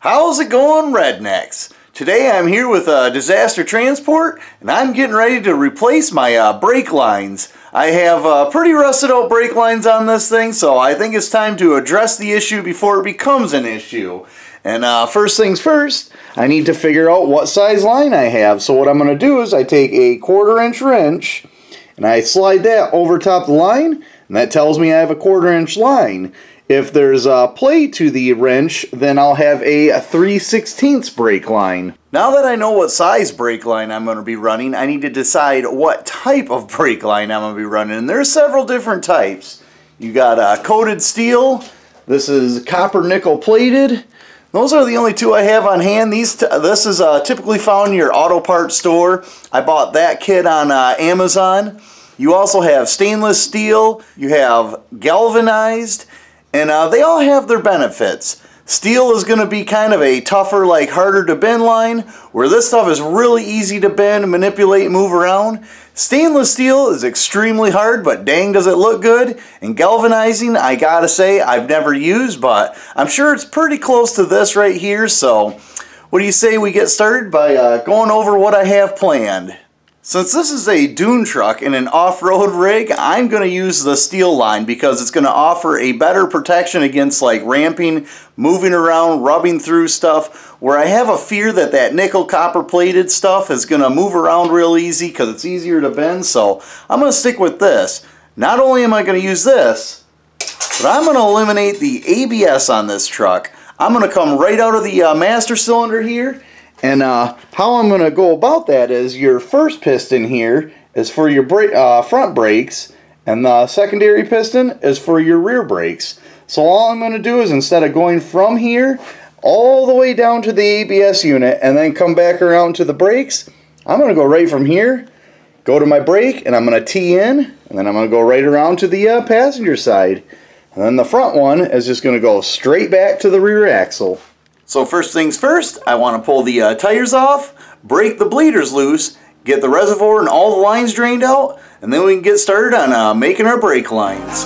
How's it going, rednecks? Today I'm here with uh, Disaster Transport and I'm getting ready to replace my uh, brake lines. I have uh, pretty rusted out brake lines on this thing so I think it's time to address the issue before it becomes an issue. And uh, first things first, I need to figure out what size line I have. So what I'm going to do is I take a quarter inch wrench and I slide that over top the line and that tells me I have a quarter inch line. If there's a play to the wrench, then I'll have a 3 16 brake line. Now that I know what size brake line I'm going to be running, I need to decide what type of brake line I'm going to be running. And there's several different types. You got uh, coated steel, this is copper nickel plated, those are the only two I have on hand. These This is uh, typically found in your auto parts store. I bought that kit on uh, Amazon. You also have stainless steel, you have galvanized, and uh, they all have their benefits. Steel is going to be kind of a tougher, like harder to bend line, where this stuff is really easy to bend, manipulate, move around. Stainless steel is extremely hard, but dang does it look good. And galvanizing, I gotta say, I've never used, but I'm sure it's pretty close to this right here, so what do you say we get started by uh, going over what I have planned? Since this is a dune truck in an off-road rig, I'm going to use the steel line because it's going to offer a better protection against like ramping, moving around, rubbing through stuff, where I have a fear that that nickel copper plated stuff is going to move around real easy because it's easier to bend, so I'm going to stick with this. Not only am I going to use this, but I'm going to eliminate the ABS on this truck. I'm going to come right out of the uh, master cylinder here and uh, how I'm going to go about that is your first piston here is for your brake, uh, front brakes and the secondary piston is for your rear brakes. So all I'm going to do is instead of going from here all the way down to the ABS unit and then come back around to the brakes, I'm going to go right from here, go to my brake, and I'm going to tee in, and then I'm going to go right around to the uh, passenger side. And then the front one is just going to go straight back to the rear axle. So first things first, I want to pull the uh, tires off, break the bleeders loose, get the reservoir and all the lines drained out, and then we can get started on uh, making our brake lines.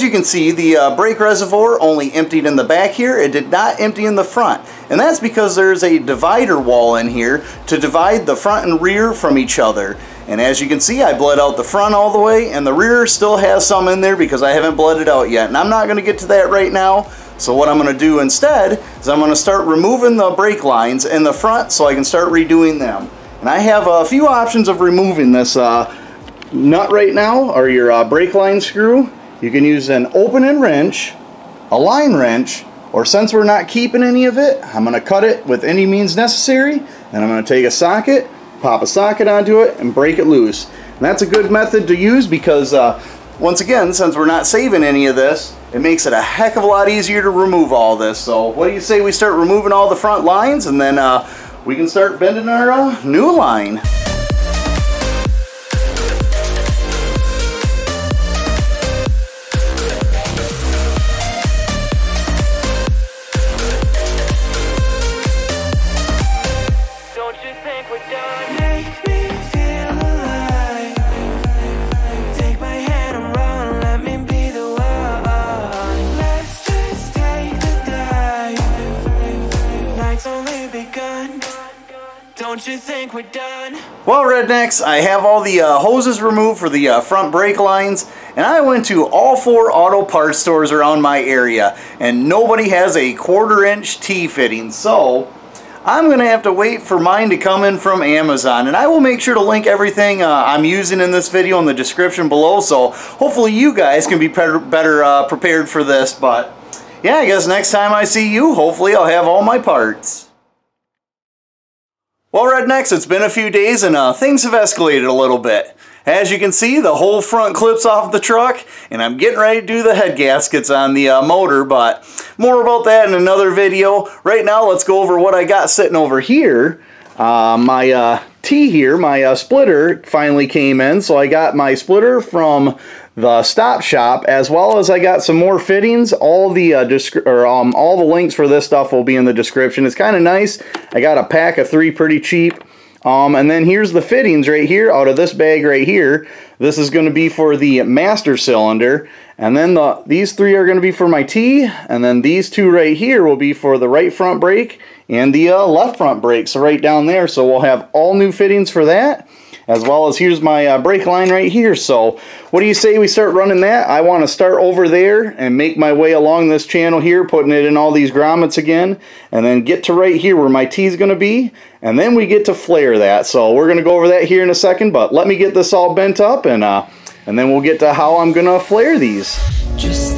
As you can see, the uh, brake reservoir only emptied in the back here. It did not empty in the front. And that's because there's a divider wall in here to divide the front and rear from each other. And as you can see, I bled out the front all the way, and the rear still has some in there because I haven't bled it out yet. And I'm not going to get to that right now. So what I'm going to do instead is I'm going to start removing the brake lines in the front so I can start redoing them. And I have a few options of removing this uh, nut right now, or your uh, brake line screw. You can use an open-end wrench, a line wrench, or since we're not keeping any of it, I'm going to cut it with any means necessary, and I'm going to take a socket, pop a socket onto it, and break it loose. And that's a good method to use because, uh, once again, since we're not saving any of this, it makes it a heck of a lot easier to remove all this. So what do you say we start removing all the front lines, and then uh, we can start bending our uh, new line. Don't you think we're done? Well, Rednecks, I have all the uh, hoses removed for the uh, front brake lines, and I went to all four auto parts stores around my area, and nobody has a quarter inch T-fitting, so I'm going to have to wait for mine to come in from Amazon. And I will make sure to link everything uh, I'm using in this video in the description below. So hopefully you guys can be better, uh, prepared for this. But yeah, I guess next time I see you, hopefully I'll have all my parts. Well, Rednecks, it's been a few days and uh, things have escalated a little bit. As you can see, the whole front clips off the truck, and I'm getting ready to do the head gaskets on the uh, motor, but more about that in another video. Right now, let's go over what I got sitting over here. Uh, my uh, T here, my uh, splitter finally came in, so I got my splitter from the stop shop as well as I got some more fittings. All the uh, or um, all the links for this stuff will be in the description. It's kind of nice. I got a pack of three pretty cheap. Um, and then here's the fittings right here out of this bag right here. This is going to be for the master cylinder. And then the these three are going to be for my T. And then these two right here will be for the right front brake and the uh, left front brake. So right down there so we'll have all new fittings for that as well as here's my uh, brake line right here. So what do you say we start running that? I want to start over there and make my way along this channel here, putting it in all these grommets again, and then get to right here where my T is going to be, and then we get to flare that. So we're going to go over that here in a second, but let me get this all bent up, and, uh, and then we'll get to how I'm going to flare these. Just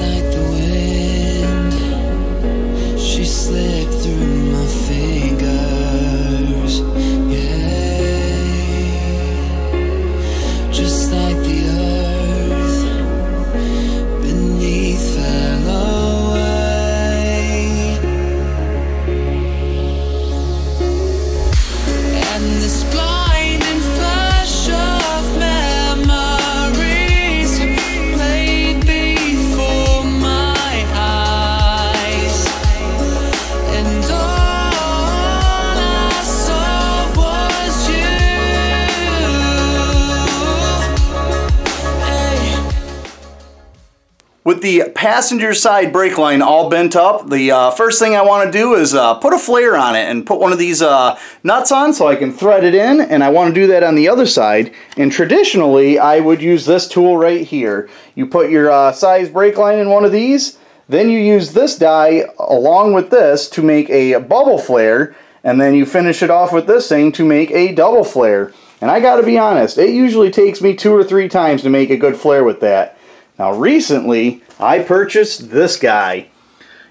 With the passenger side brake line all bent up, the uh, first thing I want to do is uh, put a flare on it and put one of these uh, nuts on so I can thread it in and I want to do that on the other side and traditionally I would use this tool right here. You put your uh, size brake line in one of these then you use this die along with this to make a bubble flare and then you finish it off with this thing to make a double flare. And I gotta be honest, it usually takes me two or three times to make a good flare with that. Now recently, I purchased this guy.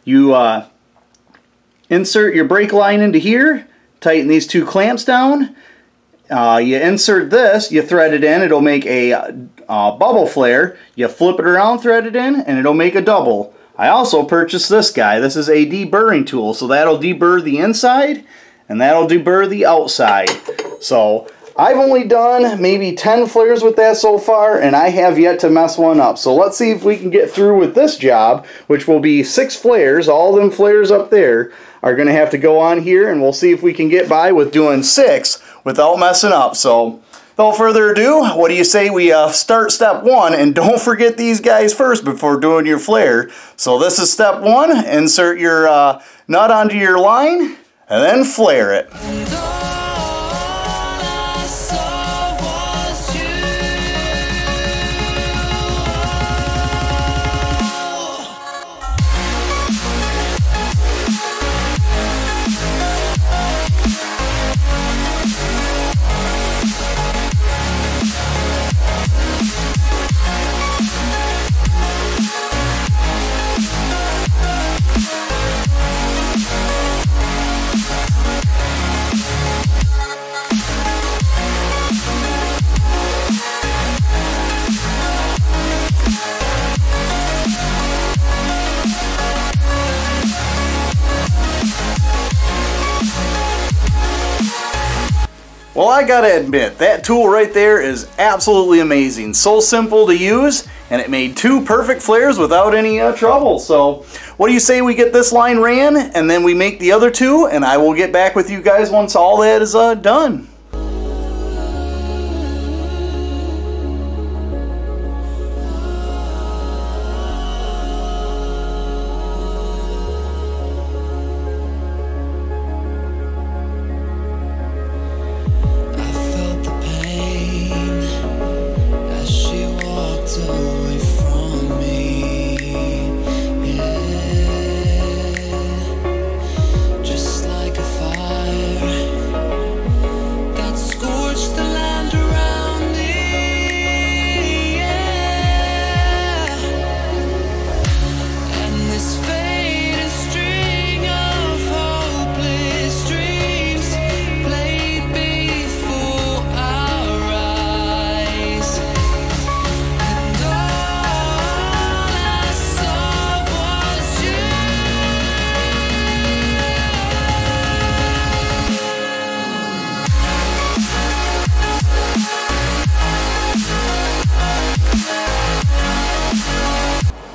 You uh, insert your brake line into here, tighten these two clamps down, uh, you insert this, you thread it in, it'll make a uh, bubble flare. You flip it around, thread it in, and it'll make a double. I also purchased this guy. This is a deburring tool, so that'll deburr the inside, and that'll deburr the outside. So I've only done maybe 10 flares with that so far, and I have yet to mess one up. So let's see if we can get through with this job, which will be six flares. All them flares up there are going to have to go on here, and we'll see if we can get by with doing six without messing up. So without further ado, what do you say we uh, start step one, and don't forget these guys first before doing your flare. So this is step one. Insert your uh, nut onto your line, and then flare it. I gotta admit, that tool right there is absolutely amazing. So simple to use, and it made two perfect flares without any uh, trouble. So, what do you say we get this line ran, and then we make the other two, and I will get back with you guys once all that is uh, done.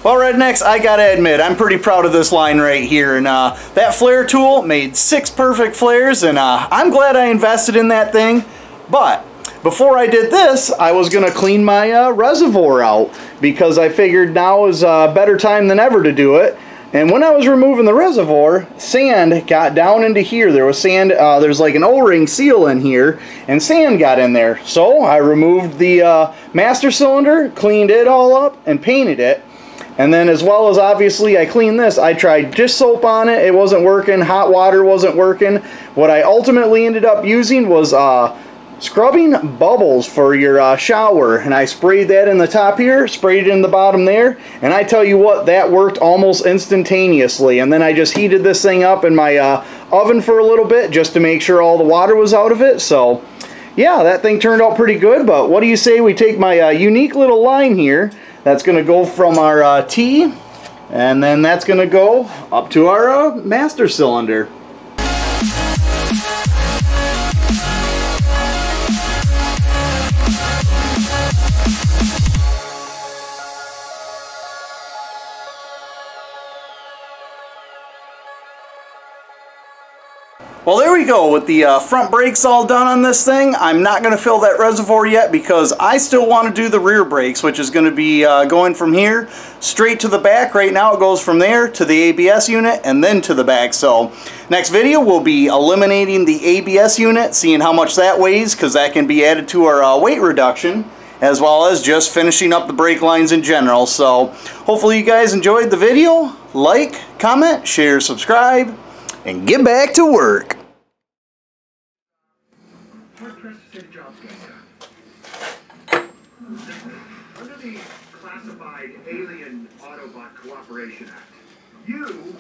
Well, Rednecks, I gotta admit, I'm pretty proud of this line right here. And uh, that flare tool made six perfect flares, and uh, I'm glad I invested in that thing. But before I did this, I was gonna clean my uh, reservoir out because I figured now is a better time than ever to do it. And when I was removing the reservoir, sand got down into here. There was sand, uh, there's like an O-ring seal in here, and sand got in there. So I removed the uh, master cylinder, cleaned it all up, and painted it. And then as well as obviously I cleaned this, I tried just soap on it. It wasn't working. Hot water wasn't working. What I ultimately ended up using was uh, scrubbing bubbles for your uh, shower. And I sprayed that in the top here, sprayed it in the bottom there. And I tell you what, that worked almost instantaneously. And then I just heated this thing up in my uh, oven for a little bit just to make sure all the water was out of it. So yeah, that thing turned out pretty good. But what do you say we take my uh, unique little line here that's going to go from our uh, T, and then that's going to go up to our uh, master cylinder. Well, there we go. With the uh, front brakes all done on this thing, I'm not going to fill that reservoir yet because I still want to do the rear brakes, which is going to be uh, going from here straight to the back. Right now it goes from there to the ABS unit and then to the back. So next video we'll be eliminating the ABS unit, seeing how much that weighs because that can be added to our uh, weight reduction as well as just finishing up the brake lines in general. So hopefully you guys enjoyed the video. Like, comment, share, subscribe, and get back to work. Under the classified Alien Autobot Cooperation Act, you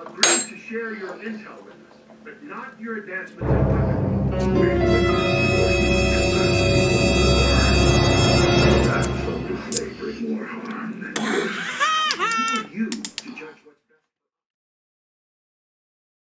agreed to share your intel with us, but not your advancements in weapons.